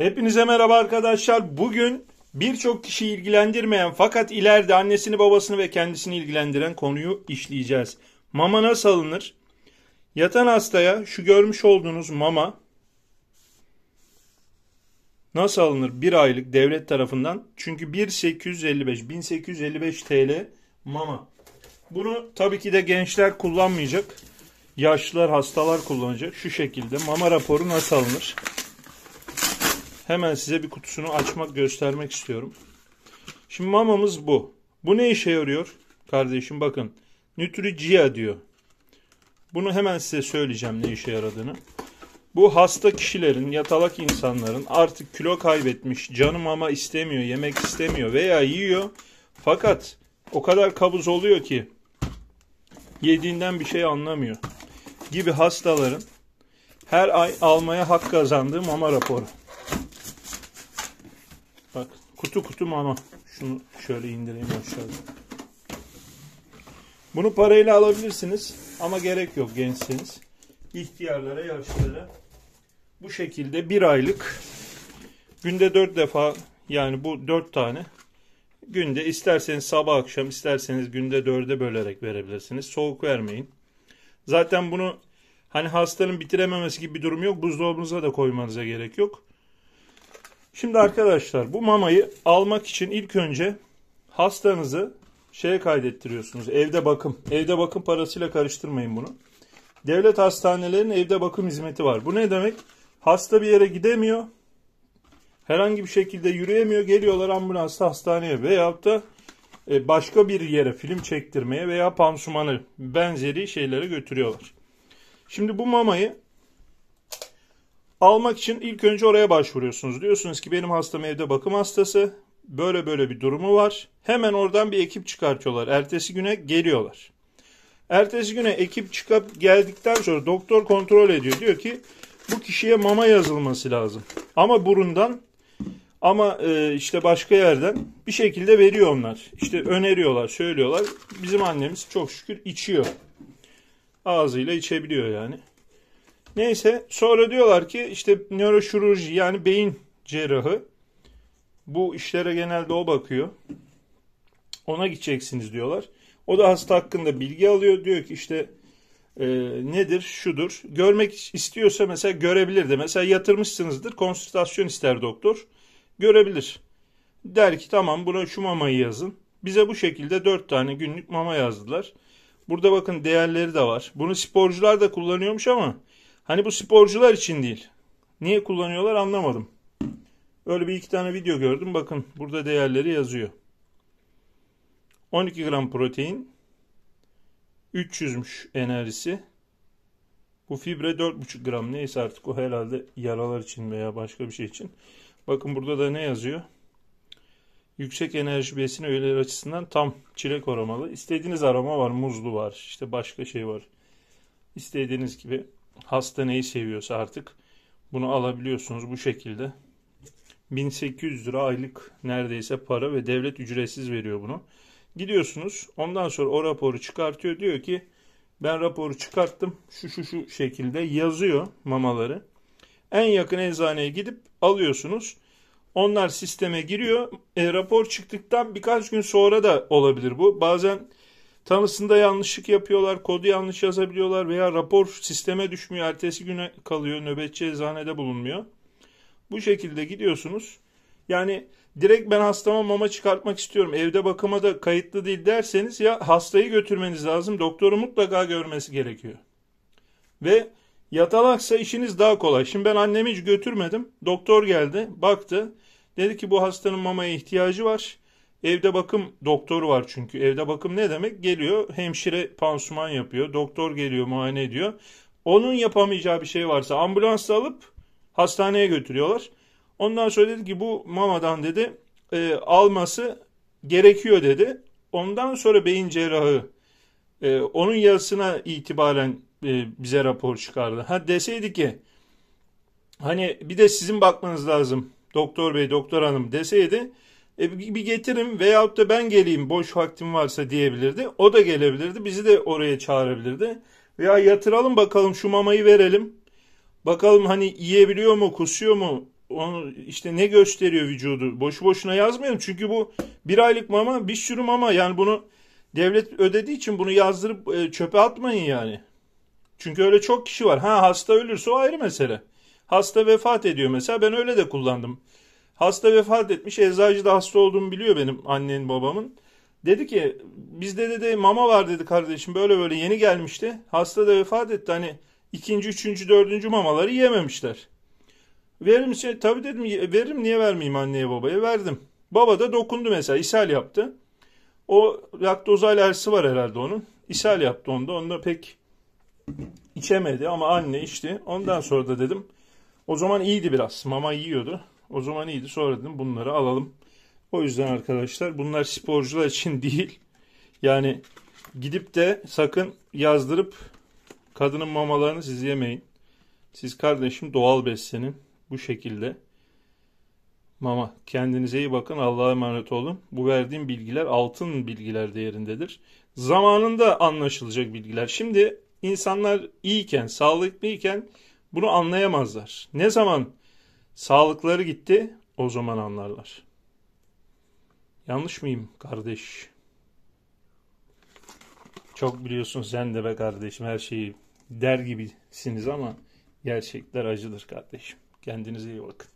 Hepinize merhaba arkadaşlar. Bugün birçok kişi ilgilendirmeyen fakat ileride annesini babasını ve kendisini ilgilendiren konuyu işleyeceğiz. Mama nasıl alınır? Yatan hastaya şu görmüş olduğunuz mama nasıl alınır? Bir aylık devlet tarafından. Çünkü 1855 1855 TL mama. Bunu tabii ki de gençler kullanmayacak. Yaşlılar, hastalar kullanacak. Şu şekilde mama raporu nasıl alınır? Hemen size bir kutusunu açmak, göstermek istiyorum. Şimdi mamamız bu. Bu ne işe yarıyor? Kardeşim bakın. Nutricia diyor. Bunu hemen size söyleyeceğim ne işe yaradığını. Bu hasta kişilerin, yatalak insanların artık kilo kaybetmiş, canı mama istemiyor, yemek istemiyor veya yiyor. Fakat o kadar kabuz oluyor ki yediğinden bir şey anlamıyor. Gibi hastaların her ay almaya hak kazandığı mama raporu. Bak kutu kutu mama. Şunu şöyle indireyim aşağıda. Bunu parayla alabilirsiniz ama gerek yok gençseniz. İhtiyarlara, yaşlılara bu şekilde bir aylık günde dört defa yani bu dört tane günde isterseniz sabah akşam isterseniz günde dörde bölerek verebilirsiniz. Soğuk vermeyin. Zaten bunu hani hastanın bitirememesi gibi bir durum yok. Buzdolabınıza da koymanıza gerek yok. Şimdi arkadaşlar bu mamayı almak için ilk önce hastanızı şeye kaydettiriyorsunuz. Evde bakım. Evde bakım parasıyla karıştırmayın bunu. Devlet hastanelerinin evde bakım hizmeti var. Bu ne demek? Hasta bir yere gidemiyor. Herhangi bir şekilde yürüyemiyor. Geliyorlar ambulansla hastaneye veyahut da e, başka bir yere film çektirmeye veya pansumanı benzeri şeylere götürüyorlar. Şimdi bu mamayı almak için ilk önce oraya başvuruyorsunuz. Diyorsunuz ki benim hastam evde bakım hastası. Böyle böyle bir durumu var. Hemen oradan bir ekip çıkartıyorlar. Ertesi güne geliyorlar. Ertesi güne ekip çıkıp geldikten sonra doktor kontrol ediyor. Diyor ki bu kişiye mama yazılması lazım. Ama burundan ama e, işte başka yerden bir şekilde veriyor onlar. İşte öneriyorlar, söylüyorlar. Bizim annemiz çok şükür içiyor. Ağzıyla içebiliyor yani. Neyse sonra diyorlar ki işte nöroşirurji yani beyin cerrahı bu işlere genelde o bakıyor. Ona gideceksiniz diyorlar. O da hasta hakkında bilgi alıyor. Diyor ki işte e, nedir şudur. Görmek istiyorsa mesela görebilir de. Mesela yatırmışsınızdır konsültasyon ister doktor. Görebilir. Der ki tamam buna şu mamayı yazın. Bize bu şekilde dört tane günlük mama yazdılar. Burada bakın değerleri de var. Bunu sporcular da kullanıyormuş ama Hani bu sporcular için değil. Niye kullanıyorlar anlamadım. Öyle bir iki tane video gördüm. Bakın burada değerleri yazıyor. 12 gram protein. 300'müş enerjisi. Bu fibre 4,5 gram. Neyse artık o herhalde yaralar için veya başka bir şey için. Bakın burada da ne yazıyor? Yüksek enerji besin öğeleri açısından tam çilek aromalı. İstediğiniz aroma var. Muzlu var. İşte başka şey var. İstediğiniz gibi hasta neyi seviyorsa artık bunu alabiliyorsunuz bu şekilde. 1800 lira aylık neredeyse para ve devlet ücretsiz veriyor bunu. Gidiyorsunuz ondan sonra o raporu çıkartıyor diyor ki ben raporu çıkarttım şu şu şu şekilde yazıyor mamaları. En yakın eczaneye gidip alıyorsunuz. Onlar sisteme giriyor. E, rapor çıktıktan birkaç gün sonra da olabilir bu. Bazen Tanısında yanlışlık yapıyorlar, kodu yanlış yazabiliyorlar veya rapor sisteme düşmüyor, ertesi güne kalıyor, nöbetçi eczanede bulunmuyor. Bu şekilde gidiyorsunuz. Yani direkt ben hastama mama çıkartmak istiyorum, evde bakıma da kayıtlı değil derseniz ya hastayı götürmeniz lazım, doktoru mutlaka görmesi gerekiyor. Ve yatalaksa işiniz daha kolay. Şimdi ben annemi hiç götürmedim. Doktor geldi, baktı. Dedi ki bu hastanın mamaya ihtiyacı var. Evde bakım doktoru var çünkü. Evde bakım ne demek? Geliyor hemşire pansuman yapıyor. Doktor geliyor muayene ediyor. Onun yapamayacağı bir şey varsa ambulansla alıp hastaneye götürüyorlar. Ondan sonra dedi ki bu mamadan dedi e, alması gerekiyor dedi. Ondan sonra beyin cerrahı e, onun yazısına itibaren e, bize rapor çıkardı. Ha deseydi ki hani bir de sizin bakmanız lazım doktor bey doktor hanım deseydi e, bir getirin veyahut da ben geleyim boş vaktim varsa diyebilirdi. O da gelebilirdi. Bizi de oraya çağırabilirdi. Veya yatıralım bakalım şu mamayı verelim. Bakalım hani yiyebiliyor mu, kusuyor mu, onu işte ne gösteriyor vücudu? Boşu boşuna yazmayalım. Çünkü bu bir aylık mama bir sürü mama. Yani bunu devlet ödediği için bunu yazdırıp e, çöpe atmayın yani. Çünkü öyle çok kişi var. Ha hasta ölürse o ayrı mesele. Hasta vefat ediyor mesela. Ben öyle de kullandım. Hasta vefat etmiş. Eczacı da hasta olduğumu biliyor benim annen babamın. Dedi ki bizde dedi mama var dedi kardeşim böyle böyle yeni gelmişti. Hasta da vefat etti hani ikinci, üçüncü, dördüncü mamaları yememişler. Verir misin? Tabii dedim veririm niye vermeyeyim anneye babaya verdim. Baba da dokundu mesela ishal yaptı. O laktoz alerjisi var herhalde onun. İshal yaptı onda. Onda pek içemedi ama anne içti. Ondan sonra da dedim o zaman iyiydi biraz. Mama yiyordu. O zaman iyiydi. Sonra dedim bunları alalım. O yüzden arkadaşlar bunlar sporcular için değil. Yani gidip de sakın yazdırıp kadının mamalarını siz yemeyin. Siz kardeşim doğal beslenin. Bu şekilde. Mama kendinize iyi bakın. Allah'a emanet olun. Bu verdiğim bilgiler altın bilgiler değerindedir. Zamanında anlaşılacak bilgiler. Şimdi insanlar iyiyken, sağlıklıyken bunu anlayamazlar. Ne zaman sağlıkları gitti o zaman anlarlar. Yanlış mıyım kardeş? Çok biliyorsun sen de be kardeşim her şeyi der gibisiniz ama gerçekler acıdır kardeşim. Kendinize iyi bakın.